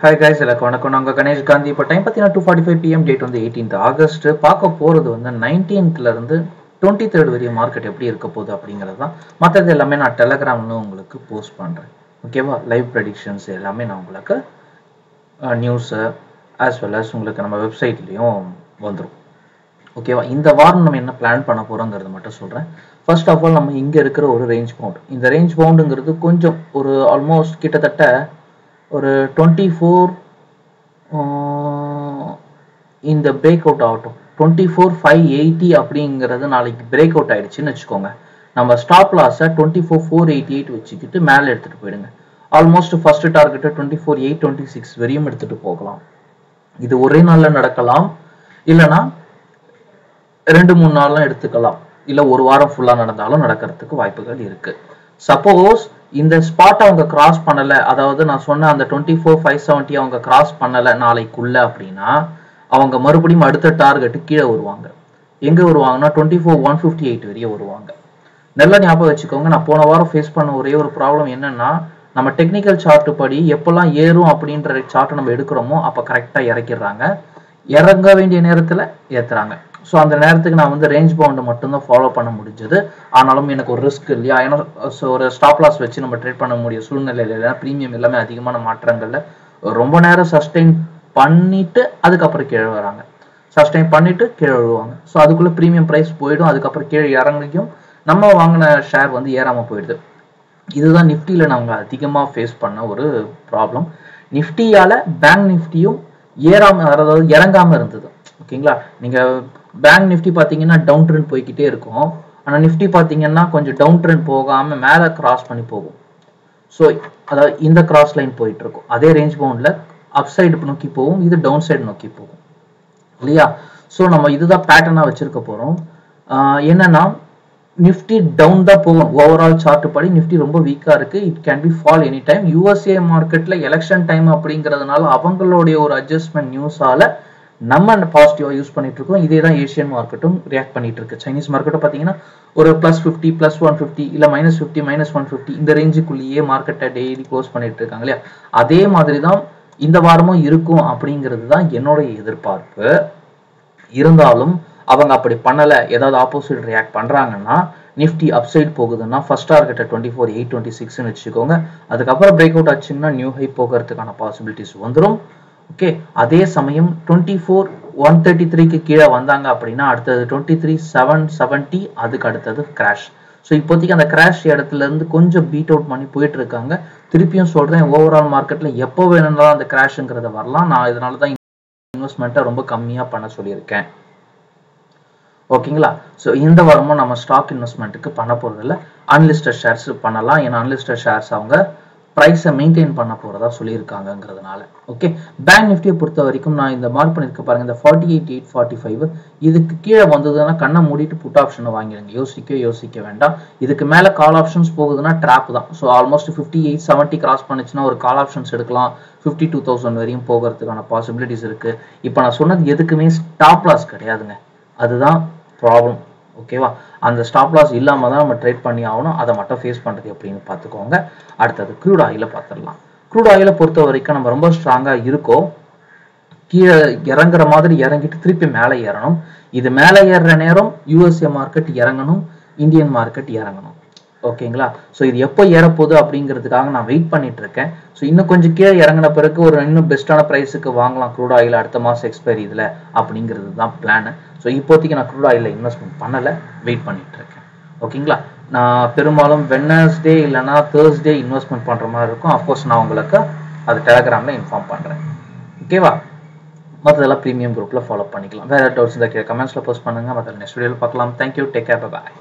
Hi guys எல்லாருக்கும் வணக்கம். நாங்கள் கணேஷ் காந்தி. இப்போ டைம் பார்த்தீங்கன்னா two forty five PM date வந்து எயிட்டீன்த் ஆகஸ்ட் பார்க்க போகிறது வந்து நைன்டீன்த்லேருந்து டுவெண்ட்டி தேர்ட் வரையும் மார்க்கெட் எப்படி இருக்க போகுது அப்படிங்கிறது தான் மற்றது எல்லாமே நான் டெலகிராம்னு உங்களுக்கு போஸ்ட் பண்ணுறேன் ஓகேவா லைவ் ப்ரெடிக்ஷன்ஸ் எல்லாமே நான் உங்களுக்கு நியூஸு ஆஸ் வெல் அஸ் உங்களுக்கு நம்ம வெப்சைட்லேயும் வந்துடும் ஓகேவா இந்த வாரம் நம்ம என்ன பிளான் பண்ண போகிறோங்கிறது மட்டும் சொல்கிறேன் ஃபர்ஸ்ட் ஆஃப் ஆல் நம்ம இங்கே இருக்கிற ஒரு ரேஞ்ச் பவுண்ட் இந்த ரேஞ்ச் பவுண்டுங்கிறது கொஞ்சம் ஒரு ஆல்மோஸ்ட் கிட்டத்தட்ட ஒரு டுவெண்ட்டி ஃபோர் இந்த பிரேக் அவுட் ஆகட்டும். டுவெண்ட்டி ஃபோர் ஃபைவ் எயிட்டி அப்படிங்கிறது நாளைக்கு பிரேக் அவுட் ஆயிடுச்சுன்னு வச்சுக்கோங்க. நம்ம ஸ்டாப் லாஸை twenty four four eighty eight வச்சுக்கிட்டு மேலே எடுத்துகிட்டு போயிடுங்க. ஆல்மோஸ்ட் ஃபர்ஸ்ட் டார்கெட்டை twenty four eight twenty six வரையும் எடுத்துகிட்டு போகலாம். இது ஒரே நாளில் நடக்கலாம். இல்லைன்னா ரெண்டு மூணு நாள்லாம் எடுத்துக்கலாம். இல்லை ஒரு வாரம் ஃபுல்லாக நடந்தாலும் நடக்கிறதுக்கு வாய்ப்புகள் இருக்குது சப்போஸ் இந்த ஸ்பாட் அவங்க கிராஸ் பண்ணலை. அதாவது நான் சொன்ன அந்த டுவெண்ட்டி ஃபோர் ஃபைவ் செவன்ட்டி அவங்க கிராஸ் பண்ணலை நாளைக்குள்ள அப்படின்னா அவங்க மறுபடியும் அடுத்த டார்கெட்டு கீழே வருவாங்க. எங்கே வருவாங்கன்னா twenty four one fifty eight வரையும் வருவாங்க. நல்லா ஞாபகம் வச்சுக்கோங்க நான் போன வாரம் ஃபேஸ் பண்ண ஒரே ஒரு ப்ராப்ளம் என்னன்னா நம்ம டெக்னிக்கல் சார்ட்டு படி எப்போல்லாம் ஏறும் அப்படின்ற சார்ட்டை நம்ம எடுக்கிறோமோ அப்போ கரெக்டாக இறக்கிடுறாங்க. இறங்க வேண்டிய நேரத்தில் ஏற்றுறாங்க ஸோ அந்த நேரத்துக்கு நான் வந்து ரேஞ்ச் பவுண்டை மட்டும்தான் ஃபாலோ பண்ண முடிஞ்சது. ஆனாலும் எனக்கு ஒரு ரிஸ்க் இல்லையா? ஏன்னா ஸோ ஒரு ஸ்டாப் லாஸ் வச்சு நம்ம ட்ரேட் பண்ண முடிய சூழ்நிலையில் இல்லை ப்ரீமியம் எல்லாமே அதிகமான மாற்றங்களில் ரொம்ப நேரம் சஸ்டெயின் பண்ணிட்டு அதுக்கப்புறம் கீழே வராங்க. சஸ்டெயின் பண்ணிட்டு கீழே விழுவாங்க. ஸோ அதுக்குள்ளே ப்ரீமியம் ப்ரைஸ் போயிடும். அதுக்கப்புறம் கீழே இறங்கிக்கும் நம்ம வாங்கின ஷேர் வந்து ஏறாமல் போயிடுது. இதுதான் நிஃப்டியில் நாங்கள் அதிகமாக ஃபேஸ் பண்ண ஒரு ப்ராப்ளம் நிஃப்டியால் பேங்க் நிஃப்டியும் ஏறாமல் அதாவது இறங்காமல் இருந்தது. ஓகேங்களா? நீங்கள் பேங்க் நிஃப்டி பார்த்தீங்கன்னா டவுன் ட்ரெண்ட் போய்கிட்டே இருக்கும். ஆனால் நிஃப்டி பார்த்தீங்கன்னா கொஞ்சம் டவுன் ட்ரெண்ட் போகாமல் மேலே கிராஸ் பண்ணி போகும். ஸோ அதாவது இந்த கிராஸ் லைன் போயிட்டு இருக்கும் அதே ரேஞ்ச் பவுண்டில் அப் சைடு நோக்கி போகும் இது டவுன் சைடு நோக்கி போகும். இல்லையா? ஸோ நம்ம இதுதான் பேட்டர்னாக வச்சிருக்க போகிறோம் என்னன்னா நிஃப்டி டவுன் தான் போகும் ஓவரால் சார்ட் படி நிஃப்டி ரொம்ப வீக்காக இருக்கு. It can be fall any time USA மார்க்கெட்ல எலெக்ஷன் டைம் அப்படிங்கிறதுனால அவங்களுடைய ஒரு அட்ஜஸ்ட்மெண்ட் நியூஸால நம்ம பாசிட்டிவாக யூஸ் பண்ணிட்டு இருக்கோம் இதே தான் ஏஷியன் மார்க்கெட்டும் ரியாக்ட் பண்ணிட்டு இருக்கு சைனீஸ் மார்க்கெட்டும் பார்த்தீங்கன்னா ஒரு plus fifty plus one fifty இல்லை minus fifty minus one fifty இந்த ரேஞ்சுக்குள்ளேயே மார்க்கெட்டை டெய்லி க்ளோஸ் பண்ணிட்டு இருக்காங்க இல்லையா? அதே மாதிரி தான் இந்த வாரமும் இருக்கும் அப்படிங்கிறது தான் என்னோட எதிர்பார்ப்பு. இருந்தாலும் அவங்க அப்படி பண்ணலை ஏதாவது ஆப்போசிட் ரியாக்ட் பண்ணுறாங்கன்னா நிஃப்டி அப்சைட் போகுதுன்னா ஃபர்ஸ்ட் டார்கெட்டை டுவெண்ட்டி ஃபோர் எயிட் டுவெண்ட்டி சிக்ஸ்னு வச்சுக்கோங்க. அதுக்கப்புறம் பிரேக் அவுட் ஆச்சுங்கன்னா நியூ ஹை போகிறதுக்கான பாசிபிலிட்டிஸ் வந்துடும் ஓகே அதே சமயம் டுவெண்ட்டி ஃபோர் ஒன் தேர்ட்டி த்ரீக்கு கீழே வந்தாங்க அப்படின்னா அடுத்தது டுவெண்ட்டி த்ரீ செவன் செவன்ட்டி அதுக்கு அடுத்தது கிராஷ் ஸோ இப்போதைக்கு அந்த கிராஷ் இடத்துல இருந்து கொஞ்சம் பீட் அவுட் பண்ணி போயிட்டு இருக்காங்க திருப்பியும் சொல்கிறேன் ஓவரால் மார்க்கெட்டில் எப்போ வேணும்னாலும் அந்த கிராஷுங்கிறத வரலாம். நான் இதனால தான் இன்வெஸ்ட்மெண்ட்டை ரொம்ப கம்மியாக பண்ண சொல்லியிருக்கேன். ஓகேங்களா ஸோ இந்த வாரமும் நம்ம ஸ்டாக் இன்வெஸ்ட்மெண்ட்டுக்கு பண்ண போகிறதில்ல அன்லிஸ்டட் ஷேர்ஸ் பண்ணலாம். ஏன்னா அன்லிஸ்டட் ஷேர்ஸ் அவங்க ப்ரைஸை மெயின்டைன் பண்ண போகிறதா சொல்லியிருக்காங்கங்கிறதுனால. ஓகே பேங்க் நிஃப்டியை பொறுத்த வரைக்கும் நான் இந்த மார்க் பண்ணியிருக்க பாருங்க இந்த forty eight eight forty five இதுக்கு கீழே வந்ததுன்னா கண்ணை மூடிட்டு புட் ஆப்ஷனை வாங்கிடுங்க யோசிக்க யோசிக்க வேண்டாம். இதுக்கு மேலே கால் ஆப்ஷன்ஸ் போகுதுன்னா ட்ராப் தான். So almost fifty eight seventy cross பண்ணுச்சுன்னா ஒரு கால் ஆப்ஷன்ஸ் எடுக்கலாம். ஃபிஃப்டி டூ தௌசண்ட் வரையும் போகிறதுக்கான பாசிபிலிட்டிஸ் இருக்குது இப்போ நான் சொன்னது எதுக்குமே ஸ்டாப் லாஸ் கிடையாதுங்க. அதுதான் ப்ராப்ளம் ஓகேவா அந்த ஸ்டாப் லாஸ் இல்லாமல் தான் நம்ம ட்ரேட் பண்ணி ஆகணும். அதை மட்டும் ஃபேஸ் பண்ணுறது எப்படின்னு பார்த்துக்கோங்க. அடுத்தது க்ரூட் ஆயிலை பார்த்துடலாம். க்ரூட் ஆயிலை பொறுத்த வரைக்கும் நம்ம ரொம்ப ஸ்ட்ராங்காக இருக்கோம் கீழே இறங்குற மாதிரி இறங்கிட்டு திருப்பி மேலே ஏறணும். இது மேலே ஏறுற நேரம் யூஎஸ்ஏ மார்க்கெட் இறங்கணும் இந்தியன் மார்க்கெட் இறங்கணும். ஓகேங்களா? ஸோ இது எப்போ ஏறப்போகுது அப்படிங்கிறதுக்காக நான் வெயிட் பண்ணிட்டு இருக்கேன் ஸோ இன்னும் கொஞ்சம் கீழே இறங்கின பிறகு ஒரு இன்னும் பெஸ்ட்டான ப்ரைஸுக்கு வாங்கலாம் க்ரூட் ஆயில் அடுத்த மாதம் எக்ஸ்பைரி இதில் அப்படிங்கிறது தான் பிளானு ஸோ இப்போதைக்கு நான் க்ரூட் ஆயிலில் இன்வெஸ்ட்மெண்ட் பண்ணலை வெயிட் பண்ணிட்டு இருக்கேன் ஓகேங்களா? நான் பெரும்பாலும் வெட்னஸ்டே இல்லைனா தேர்ஸ்டே இன்வெஸ்ட்மெண்ட் பண்ணுற மாதிரி இருக்கும். அஃப்கோர்ஸ் நான் உங்களுக்கு அது டெலகிராமில் இன்ஃபார்ம் பண்ணுறேன் ஓகேவா மற்றதெல்லாம் ப்ரீமியம் குரூப்பில் ஃபாலோ பண்ணிக்கலாம். வேறு டவுட்ஸ் இந்த கமெண்ட்ஸில் போஸ்ட் பண்ணுங்கள் மற்ற நெக்ஸ்ட் வீடியோவில் பார்க்கலாம். Thank you take care bye